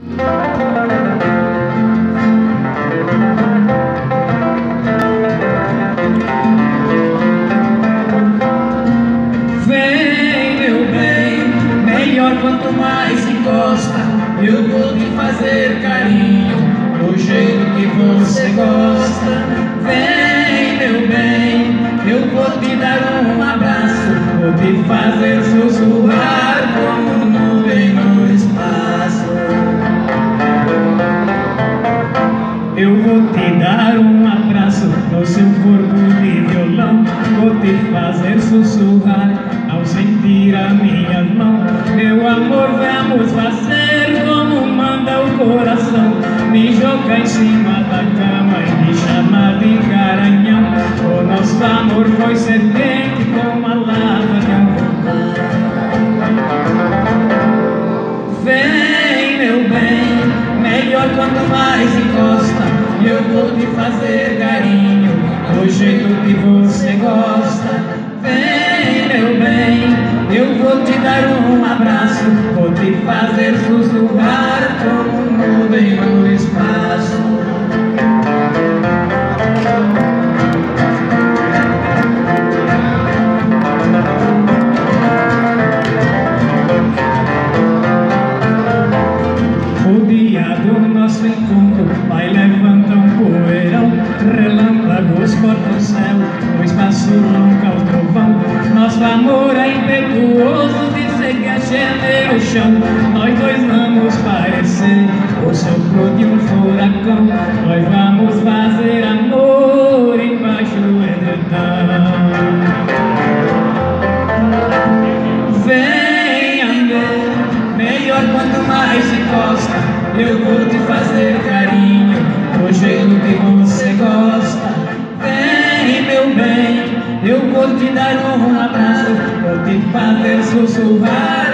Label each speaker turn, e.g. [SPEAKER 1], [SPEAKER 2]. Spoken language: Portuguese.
[SPEAKER 1] Vem, meu bem, melhor quanto mais encosta. Eu vou te fazer carinho do jeito que você gosta. Vem, meu bem, eu vou te dar um abraço. Vou te fazer sussurrar ao sentir a minha mão. Meu amor, vamos fazer como manda o coração. Me jogar em cima da cama e me chamar de garanhão. O nosso amor foi sedente como a lava de um vulcão. Vem, meu bem, melhor quanto mais encosta. Eu vou te fazer carinho do jeito que você vai levantando um poeirão Relâmpagos cortam o céu, o espaço nunca o trovão. Nosso amor é impetuoso, dizer que é gemer o chão. Nós dois vamos parecer o sopro de um furacão. Nós vamos fazer amor Eu vou te fazer carinho. Do jeito que você gosta. Vem meu bem, eu vou te dar um abraço. Vou te fazer sussurrar